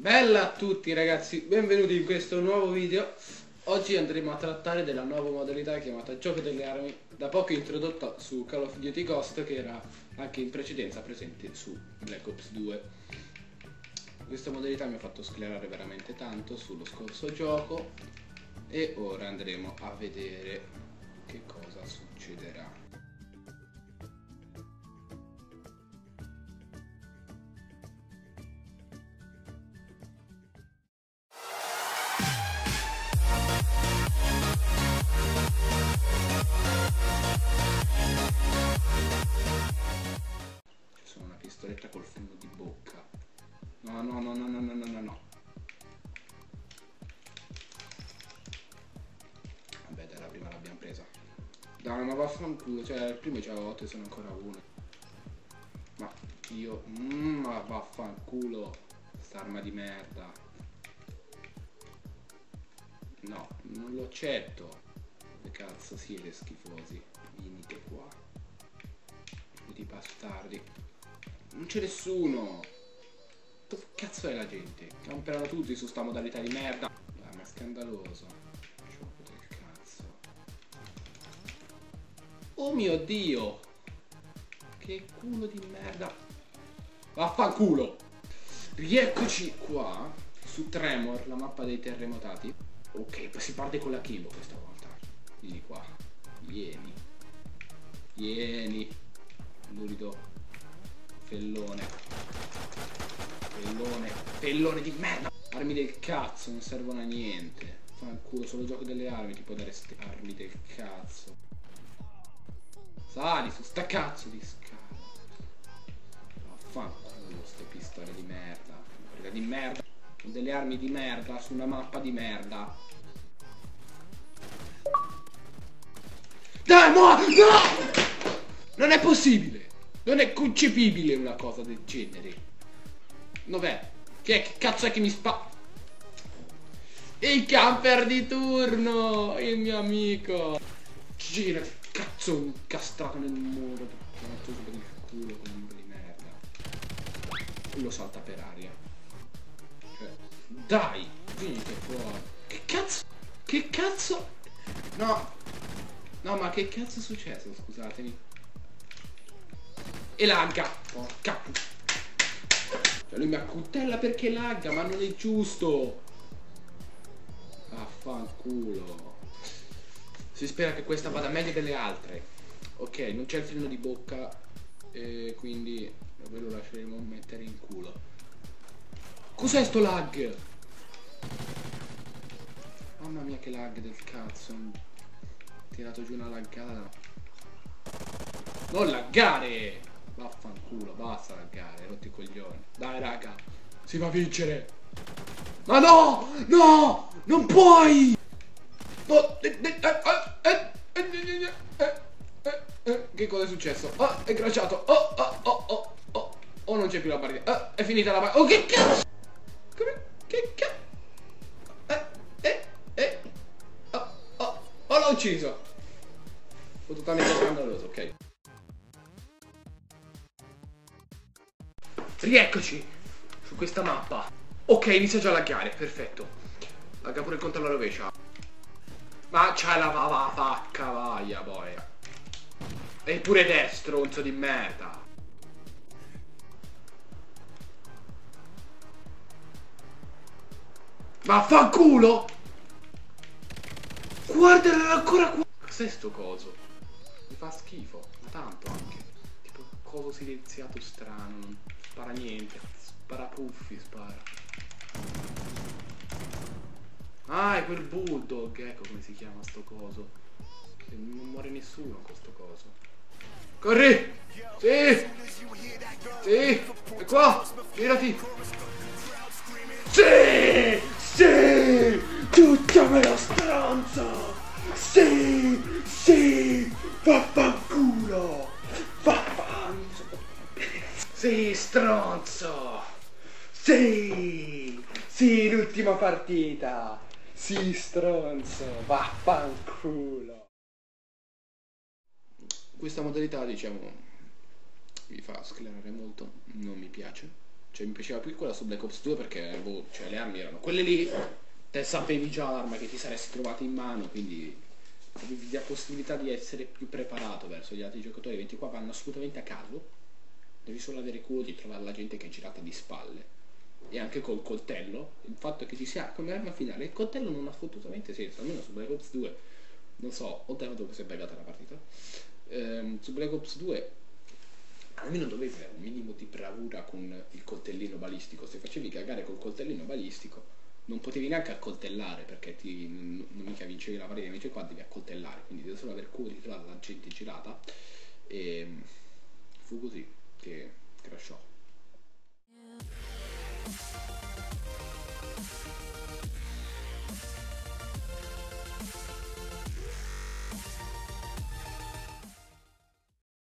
Bella a tutti ragazzi, benvenuti in questo nuovo video. Oggi andremo a trattare della nuova modalità chiamata Gioco delle Armi, da poco introdotta su Call of Duty Ghost che era anche in precedenza presente su Black Ops 2. Questa modalità mi ha fatto sclerare veramente tanto sullo scorso gioco e ora andremo a vedere che cosa scaletta col fondo di bocca. No, no, no, no, no, no, no, no. Vabbè, dai, la prima l'abbiamo presa. Dai, ma vaffanculo, cioè, il prima c'era 8 e sono ancora uno Ma io, mm, ma vaffanculo, sta arma di merda. No, non lo accetto. Che cazzo siete schifosi? Venite qua. Di bastardi. Non c'è nessuno. Dove cazzo è la gente? Camperano tutti su sta modalità di merda. Dai, ma è scandaloso. Oh mio dio. Che culo di merda. Vaffanculo. Rieccoci qua. Su Tremor, la mappa dei terremotati. Ok, si parte con la Kimbo questa volta. Vieni qua. Vieni. Vieni. Lurido. Fellone. Fellone. Fellone di merda. Armi del cazzo, non servono a niente. Fanculo, solo gioco delle armi ti può dare ste armi del cazzo. Sali su sta cazzo di scala. Vaffanculo, ste pistole di merda. Preda di merda. Delle armi di merda su una mappa di merda. Dai, muori! No! Non è possibile! Non è concepibile una cosa del genere. Dov'è? Che, che cazzo è che mi spa... Il camper di turno! Il mio amico! Gira, cazzo incastrato nel muro. Cazzo per il culo con un di merda. Lo salta per aria. Cioè, dai! Venite fuori. Che cazzo? Che cazzo? No! No, ma che cazzo è successo? Scusatemi. E lagga. Porca Cioè lui mi accuttella perché lagga, ma non è giusto. Affanculo. Si spera che questa vada meglio delle altre. Ok, non c'è il freno di bocca. E quindi ve lo lasceremo mettere in culo. Cos'è sto lag? Mamma mia che lag del cazzo. Ho tirato giù una laggata. Non laggare! culo, basta raggare, rotti il coglione. Dai raga, si fa vincere. Ma no, no, non puoi. Che cosa è successo? Oh, è crashato. Oh, oh, oh, oh, oh. Oh, non c'è più la partita. Oh, è finita la partita. Oh, che cazzo? Come? Che cazzo? Eh, eh, eh. Oh, oh, oh, l'ho ucciso. Sono totalmente scandaloso, ok. Rieccoci su questa mappa. Ok, inizia già a laggare, perfetto. Lagga pure il conto alla rovescia. Ma c'hai la va fa cavaglia poi. Eppure te, stronzo di merda. Vaffanculo! Guarda ancora qua! Cos'è sto coso? Mi fa schifo, ma tanto anche. Tipo coso silenziato strano, spara niente. Spara puffi, spara. Ah, è quel bulldog, ecco come si chiama sto coso. Che non muore nessuno con sto coso. Corri! Sì! Sì! È qua! Girati! Sì! Sì! Tucciamelo stronzo! Sì! Sì! Vaffanculo! Sì, stronzo! Sì! Sì, l'ultima partita! Sì, stronzo! Vaffanculo! Questa modalità, diciamo, mi fa sclerare molto, non mi piace. Cioè mi piaceva più quella su Black Ops 2 perché boh, cioè, le armi erano quelle lì, te sapevi già l'arma che ti saresti trovato in mano, quindi avevi la possibilità di essere più preparato verso gli altri giocatori, mentre qua vanno assolutamente a caso, devi solo avere culo di trovare la gente che è girata di spalle. E anche col coltello, il fatto che ci sia come arma finale, il coltello non ha assolutamente senso, almeno su Black Ops 2, non so, ho dato che si è buggata la partita. Ehm, su Black Ops 2 almeno dovevi avere un minimo di bravura con il coltellino balistico. Se facevi cagare col coltellino balistico, non potevi neanche accoltellare perché ti, non, mica vincevi la partita, invece qua devi accoltellare, quindi devi solo avere culo di trovare la gente girata. E fu così. que crashó.